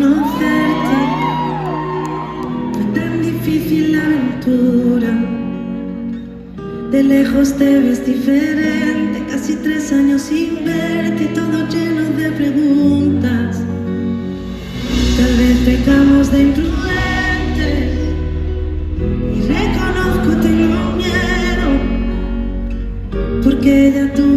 conocerte. Fue tan difícil la aventura. De lejos te ves diferente, casi tres años sin verte y todo lleno de preguntas. Tal vez pecamos de imprudentes y reconozco tengo miedo porque ya tuve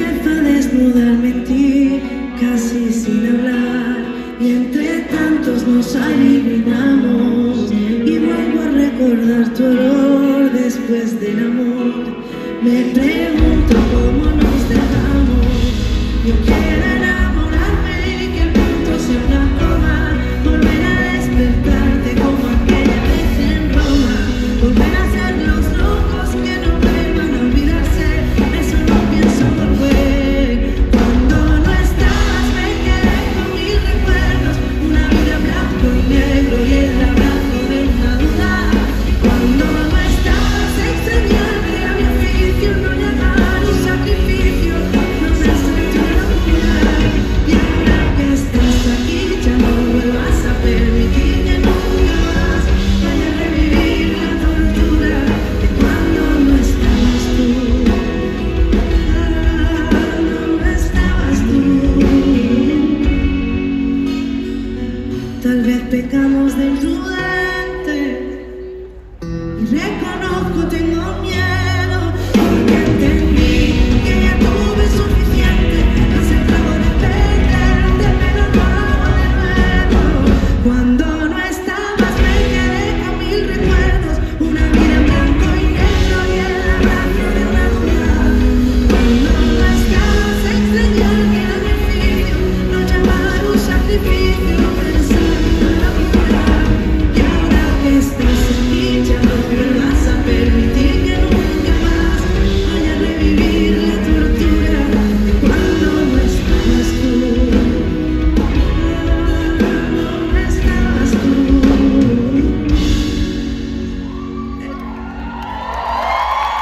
Empiezo a desnudarme en ti, casi sin hablar, y entre tantos nos adivinamos. Y vuelvo a recordar tu olor después del amor. Me pregunto you.